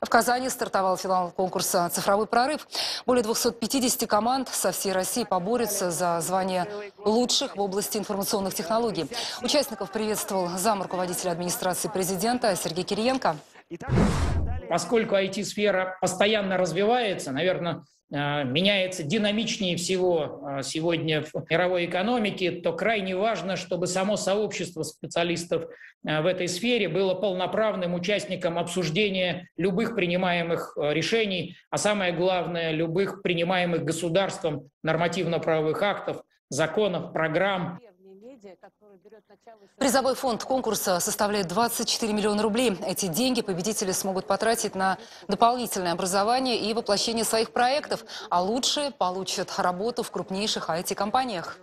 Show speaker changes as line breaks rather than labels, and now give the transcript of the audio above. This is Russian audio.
В Казани стартовал финал конкурса «Цифровой прорыв». Более 250 команд со всей России поборются за звание лучших в области информационных технологий. Участников приветствовал зам руководителя администрации президента Сергей Кириенко.
Поскольку IT-сфера постоянно развивается, наверное, э, меняется динамичнее всего э, сегодня в мировой экономике, то крайне важно, чтобы само сообщество специалистов э, в этой сфере было полноправным участником обсуждения любых принимаемых решений, а самое главное, любых принимаемых государством нормативно-правовых актов, законов, программ.
Призовой фонд конкурса составляет 24 миллиона рублей. Эти деньги победители смогут потратить на дополнительное образование и воплощение своих проектов, а лучшие получат работу в крупнейших IT-компаниях.